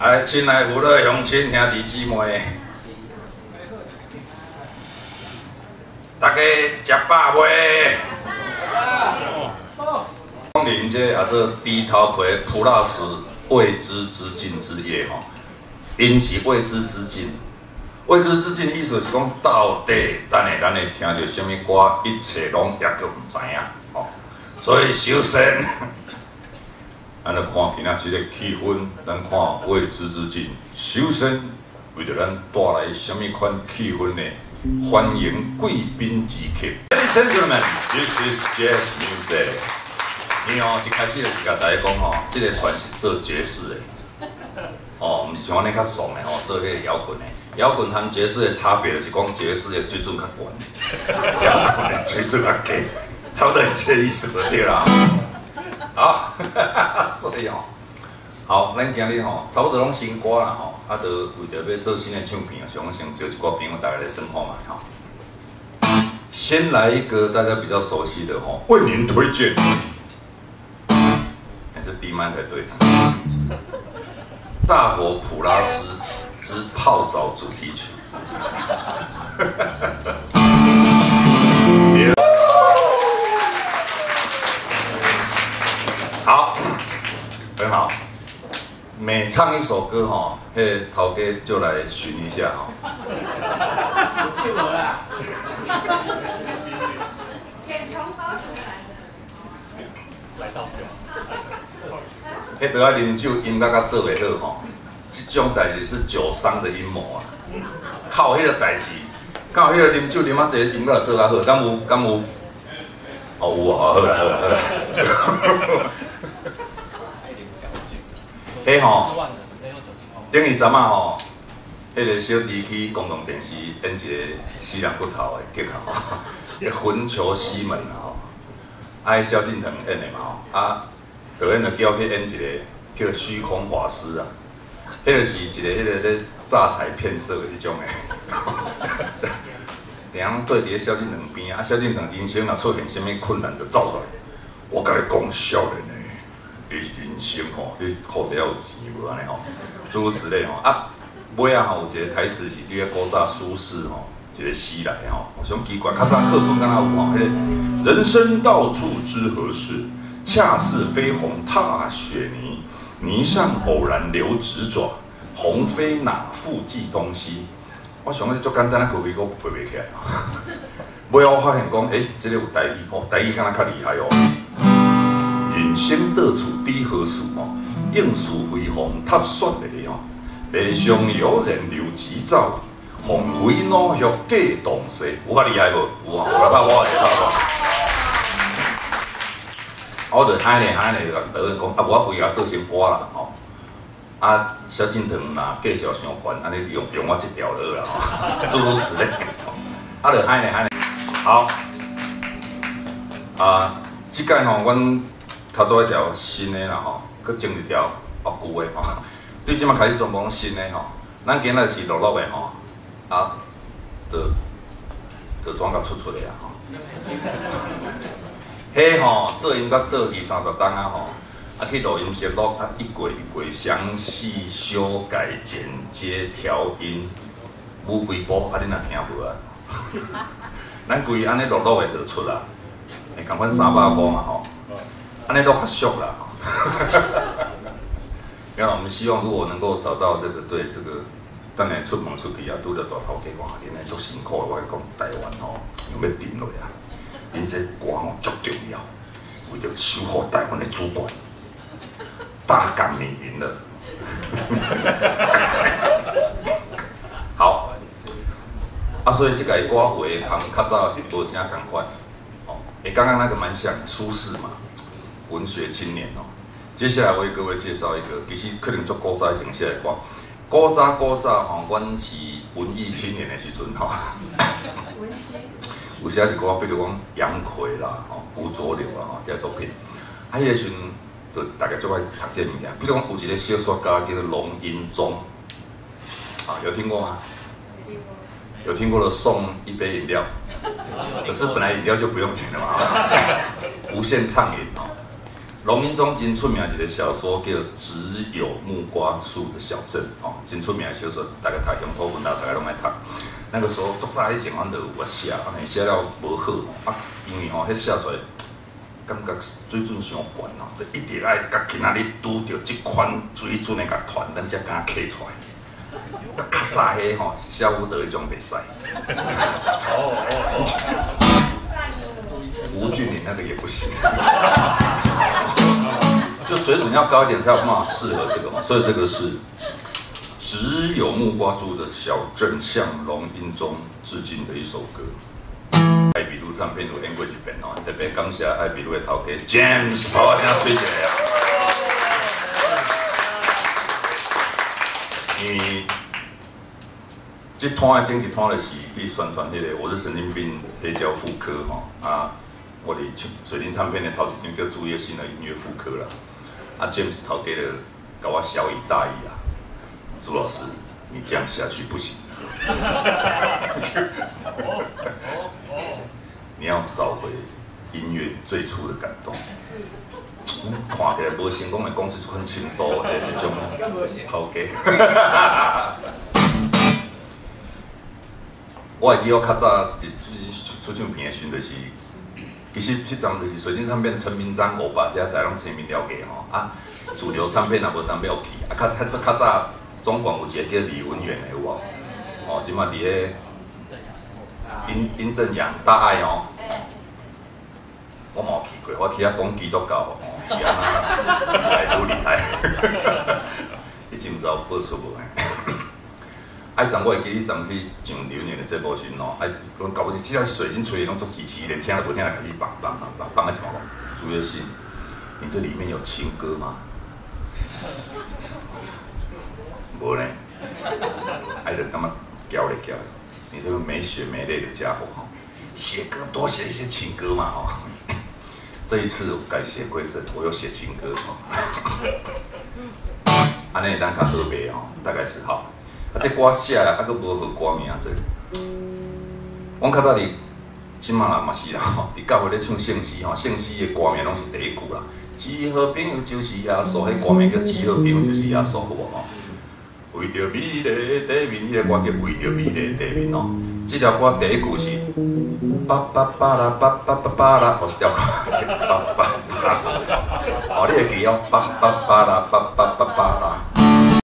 哎，亲爱父乐乡亲兄弟姊妹，大家食饱未？光临这啊做低头皮普拉斯未知之境之夜吼，因是未知之境。未知之境意思是讲到底，等下咱会听到什么歌，一切拢也叫毋知影吼。所以首先，咱来看今仔即个气氛，咱看未知之境。首先为着咱带来什么款气氛呢？欢迎贵宾级客。Ladies and gentlemen, this is jazz music. 你哦，一开始就是甲大家讲吼，即个团是做爵士的，哦，毋是像安尼较爽的吼，做迄个摇滚的。摇滚和爵士的差别就是讲爵士的水准较悬，摇滚的水准较低，差不多是这意思对啦。好，所以吼，好，咱今日吼，差不多拢新歌啦吼，啊，都为着要做新的唱片啊，想先招一个朋友大家来审看嘛吼。先来一个大家比较熟悉的吼，为您推荐。还是低麦才对。大火普拉斯之泡澡主题曲。很好。每唱一首歌哈，嘿，陶哥就来巡一下哈。去我啦。演从高雄来的。来倒酒。迄得啊，啉酒音乐甲做袂好吼，即种代志是酒商的阴谋啊！靠迄个代志，靠迄个啉酒啉啊，这音乐做较好，敢有敢有？哦有啊，好啦好啦好啦。迄吼，等于昨晚吼，迄个小弟去公共电视演一个死人骨头的结合吼，个魂球西门啊吼，啊，萧敬腾演的嘛吼啊。导演就叫去演一个叫虚空法师啊，迄个是一个迄个咧诈财骗色的迄种的。顶下对伫个萧敬腾边啊，萧敬腾人生若出现什么困难，就走出来。我甲你讲，少年的，你人生吼，你靠得要钱无安尼吼，诸如此类吼。啊，尾啊吼，有一个台词是伫个古早苏轼吼，一个诗来吼，我想奇怪，较早课本敢若有吼，迄个人生到处知何事。恰似飞鸿踏雪泥，泥上偶然留指爪，鸿飞哪复计东西？我想讲，足简单，可以个背袂起来。尾后发现讲，哎，这个有台语吼，台语敢若较厉害哦。人生到处知何事哦，应似飞鸿踏雪泥哦。地上有人留指爪，鸿飞哪复计东西？有较厉害无？有啊，有来拍我来拍我。我就喊咧喊咧，就导演讲啊，我回家做先歌啦吼。啊，萧敬腾若继续上悬，安尼用用我这条了啦吼，诸如此类。啊，就喊咧喊咧，好。啊，即届吼，阮头多一条新的啦吼，佮整一条哦旧的吼。对，即马开始全部新的吼。咱今日是录录的吼，啊，就就全甲出出来啊吼。迄吼做音乐做二三十档啊吼，啊去录音室录啊一过一过详细修改剪接调音，无规波啊你若听无啊？咱规安尼录录的就出啦，会共款三百箍嘛吼，安尼都较俗啦吼。原来我们希望如果能够找到这个对这个，等下出门出去啊，拄着大头家话，恁来足辛苦的，我讲台湾吼，要顶落啊。因这歌吼足重要，为着守护台湾的主权，大港你赢了。好，啊，所以这个歌有的同较早无啥共款，哦，诶，刚刚那个蛮像苏轼嘛，文学青年哦。接下来我为各位介绍一个，其实可能足古早形式的歌，古早古早吼，阮是文艺青年的时阵吼。有些是讲，比如讲杨奎啦、吼吴浊流啊，吼这些作品，啊，迄个时阵，就大家做爱读这物件。比如讲，有一个小说家叫做龙应忠，啊，有听过吗？有听过了，送一杯饮料，可是本来饮料就不用钱的嘛，无限畅饮哦。龙吟中真出名一个小说叫《只有木瓜树的小镇》哦，真出名的小说，大概读乡土文啦，大家拢爱读。那个时候，作早以前，阮就有写，安尼写了无好啊，因为吼，迄写出来感觉水准伤悬哦，就一直爱甲今仔日拄着即款水准的甲团，咱才敢刻出来。较早迄吼，写武德迄种袂使。哦哦。吴俊霖那个也不行。水准要高一点才有办法适合这个嘛，所以这个是只有木瓜猪的小镇向龙吟中致敬的一首歌。爱比路唱片有演过一遍哦，特别感谢爱比路的头家 James，把我声吹起来啊！因为这团的顶一团的是去宣传迄个我是神经病黑胶副科吼啊，我哋水晶唱片的头一张叫朱叶新的音乐副科了。啊，James 头给了，搞我小以大意啊，朱老师，你这样下去不行。你要找回音乐最初的感动。看起来无成功的讲这款程度的这种头家。我会记我较早伫出唱片的时阵是。其实迄阵就是水晶唱片陈明章欧巴，遮大家拢亲民了解吼啊。主流唱片也无啥要去，啊，较较较早总管有一个叫李文远的有无？哦，即马伫咧殷殷正阳大爱哦，我冇去过，我去遐讲基督教哦，是安那厉害不厉害？迄阵毋知有播出无？哎，阵我会记，迄阵去上刘年的节目时喏，哎，阮搞不起，只要是水晶吹，拢足支持，连听都无听，开始放放放放放个什么？朱月信，你这里面有情歌吗？无呢，哎，就他妈教嘞教嘞，你这个没血没泪的家伙哈，写歌多写一些情歌嘛哦。这一次改邪归正，我又写情歌哈。安尼咱较好白吼，大概是吼。啊，这歌写啊，还佫无好歌名这。阮较早伫新马人嘛是啦吼，伫教会咧唱圣诗吼，圣诗的歌名拢是第一句啦。只好朋友就是耶稣，迄歌名叫只好朋友就是耶稣好无吼。为着美丽的地面，迄个歌叫为着美丽的地面哦。即条歌第一句是叭叭叭啦，叭叭叭叭啦，我是条歌叭叭叭。哦，你会记哦，叭叭叭啦，叭叭。